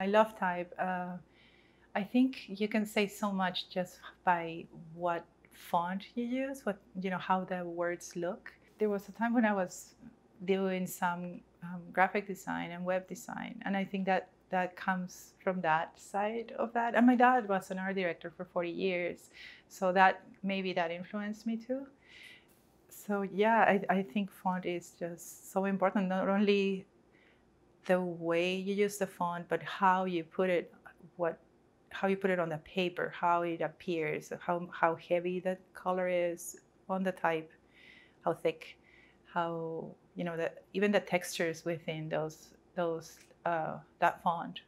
I love type. Uh, I think you can say so much just by what font you use, what you know, how the words look. There was a time when I was doing some um, graphic design and web design, and I think that that comes from that side of that. And my dad was an art director for 40 years, so that maybe that influenced me too. So yeah, I, I think font is just so important. Not only the way you use the font, but how you put it, what, how you put it on the paper, how it appears, how how heavy the color is on the type, how thick, how you know that even the textures within those those uh, that font.